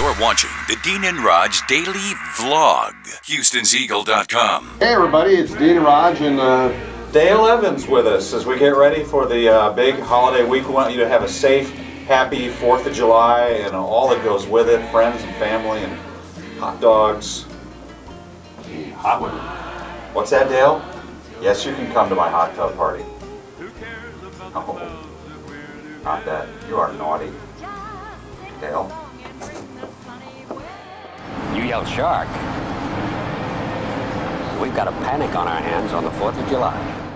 You're watching the Dean and Rog Daily Vlog. Houston'sEagle.com. Hey everybody, it's Dean and Rog and uh, Dale Evans with us as we get ready for the uh, big holiday week. We want you to have a safe, happy 4th of July and all that goes with it, friends and family and hot dogs. hot one. What's that, Dale? Yes, you can come to my hot tub party. Oh, not that. You are naughty. Dale? Yell shark. We've got a panic on our hands on the 4th of July.